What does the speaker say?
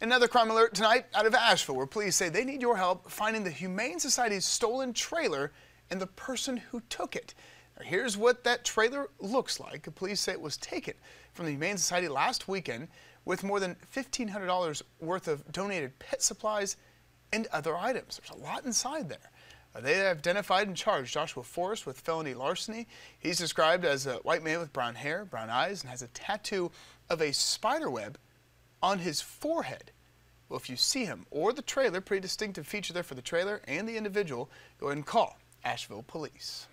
Another crime alert tonight out of Asheville, where police say they need your help finding the Humane Society's stolen trailer and the person who took it. Now, here's what that trailer looks like. Police say it was taken from the Humane Society last weekend with more than $1,500 worth of donated pet supplies and other items. There's a lot inside there. Uh, they have identified and charged Joshua Forrest with felony larceny. He's described as a white man with brown hair, brown eyes, and has a tattoo of a spider web on his forehead. Well, if you see him or the trailer, pretty distinctive feature there for the trailer and the individual, go ahead and call Asheville Police.